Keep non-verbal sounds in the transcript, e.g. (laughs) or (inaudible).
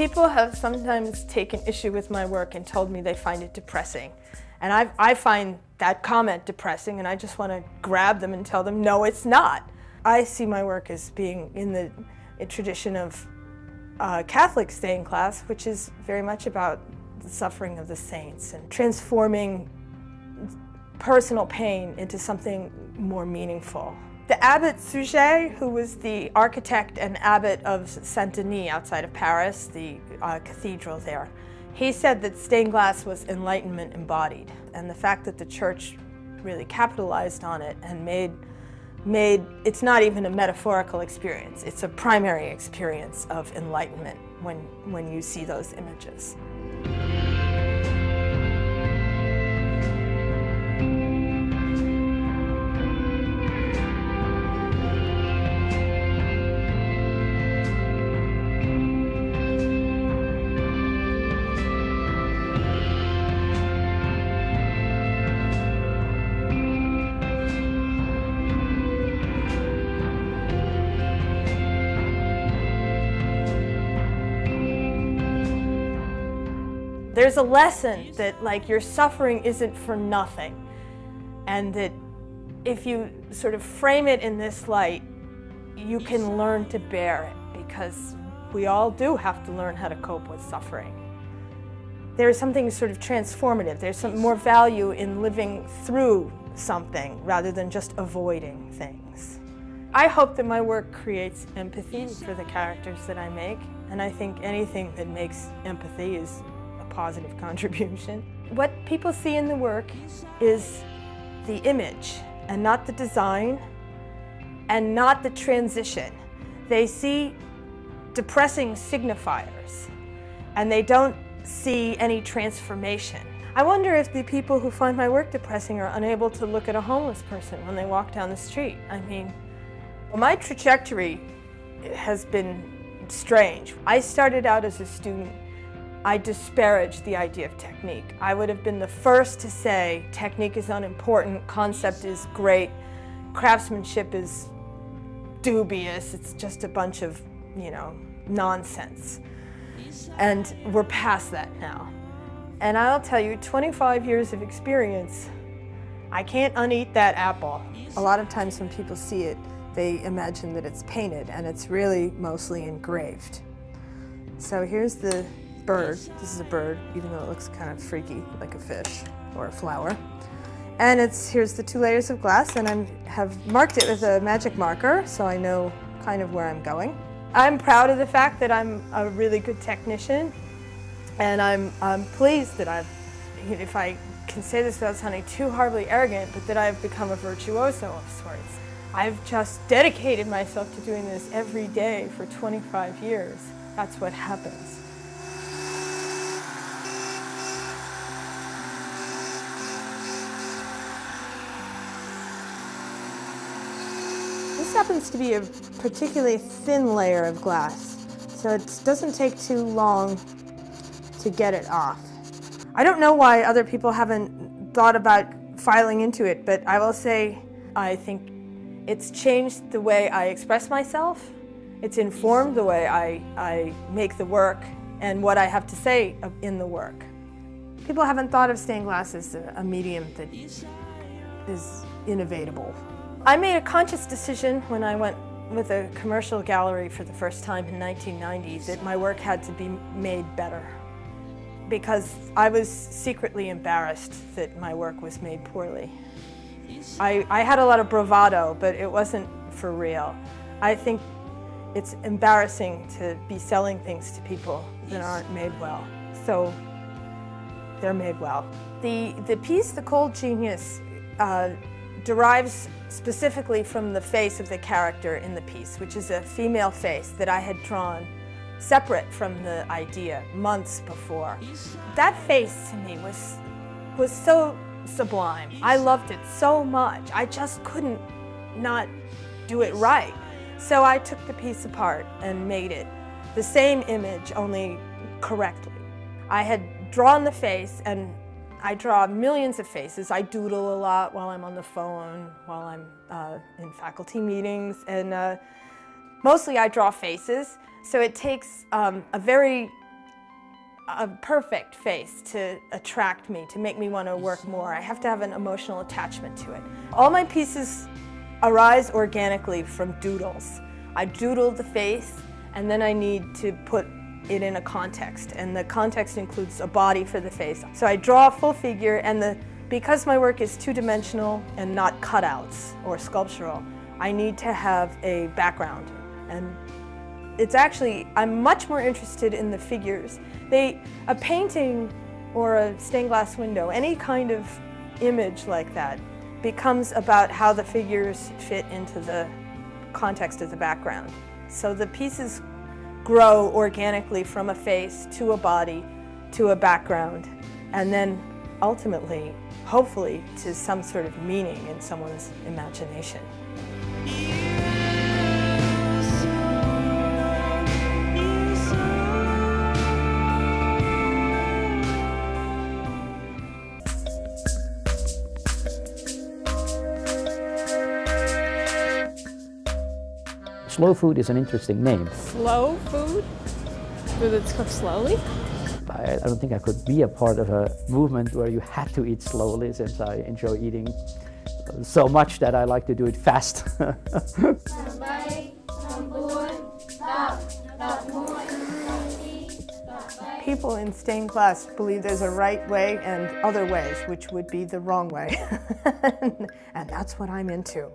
People have sometimes taken issue with my work and told me they find it depressing. And I, I find that comment depressing and I just want to grab them and tell them, no, it's not. I see my work as being in the tradition of uh, Catholic stained glass, which is very much about the suffering of the saints and transforming personal pain into something more meaningful. The abbot Suger, who was the architect and abbot of Saint Denis outside of Paris, the uh, cathedral there, he said that stained glass was enlightenment embodied. And the fact that the church really capitalized on it and made made it's not even a metaphorical experience it's a primary experience of enlightenment when when you see those images There's a lesson that like your suffering isn't for nothing and that if you sort of frame it in this light, you can learn to bear it because we all do have to learn how to cope with suffering. There is something sort of transformative. There's some more value in living through something rather than just avoiding things. I hope that my work creates empathy for the characters that I make, and I think anything that makes empathy is positive (laughs) contribution. What people see in the work is the image and not the design and not the transition. They see depressing signifiers and they don't see any transformation. I wonder if the people who find my work depressing are unable to look at a homeless person when they walk down the street. I mean, well, my trajectory has been strange. I started out as a student I disparaged the idea of technique. I would have been the first to say technique is unimportant, concept is great, craftsmanship is dubious, it's just a bunch of, you know, nonsense. And we're past that now. And I'll tell you, 25 years of experience, I can't uneat that apple. A lot of times when people see it, they imagine that it's painted and it's really mostly engraved. So here's the bird. This is a bird, even though it looks kind of freaky, like a fish or a flower. And it's here's the two layers of glass, and I have marked it with a magic marker, so I know kind of where I'm going. I'm proud of the fact that I'm a really good technician, and I'm, I'm pleased that I've, if I can say this without sounding too horribly arrogant, but that I've become a virtuoso of sorts. I've just dedicated myself to doing this every day for 25 years. That's what happens. This happens to be a particularly thin layer of glass, so it doesn't take too long to get it off. I don't know why other people haven't thought about filing into it, but I will say I think it's changed the way I express myself. It's informed the way I, I make the work and what I have to say in the work. People haven't thought of stained glass as a medium that is innovatable. I made a conscious decision when I went with a commercial gallery for the first time in 1990 that my work had to be made better because I was secretly embarrassed that my work was made poorly. I, I had a lot of bravado, but it wasn't for real. I think it's embarrassing to be selling things to people that aren't made well. So they're made well. The, the piece, The Cold Genius, uh, derives specifically from the face of the character in the piece, which is a female face that I had drawn separate from the idea months before. That face to me was, was so sublime. I loved it so much. I just couldn't not do it right. So I took the piece apart and made it the same image, only correctly. I had drawn the face and I draw millions of faces. I doodle a lot while I'm on the phone, while I'm uh, in faculty meetings, and uh, mostly I draw faces. So it takes um, a very a perfect face to attract me, to make me want to work more. I have to have an emotional attachment to it. All my pieces arise organically from doodles. I doodle the face and then I need to put it in a context and the context includes a body for the face. So I draw a full figure and the, because my work is two-dimensional and not cutouts or sculptural, I need to have a background and it's actually, I'm much more interested in the figures. They, a painting or a stained glass window, any kind of image like that becomes about how the figures fit into the context of the background. So the pieces grow organically from a face to a body to a background and then ultimately, hopefully, to some sort of meaning in someone's imagination. Slow food is an interesting name. Slow food? Food that's cooked slowly? I, I don't think I could be a part of a movement where you had to eat slowly since I enjoy eating so much that I like to do it fast. (laughs) People in stained glass believe there's a right way and other ways, which would be the wrong way. (laughs) and that's what I'm into.